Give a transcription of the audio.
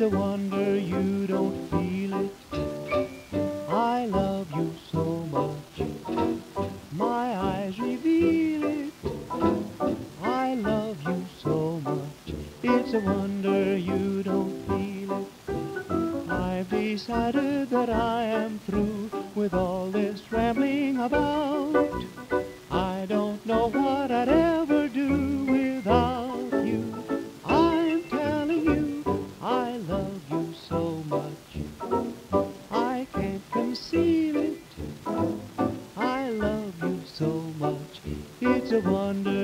a wonder you don't feel it. I love you so much. My eyes reveal it. I love you so much. It's a wonder you don't feel it. I've decided that I am through with all this rambling about. Wonder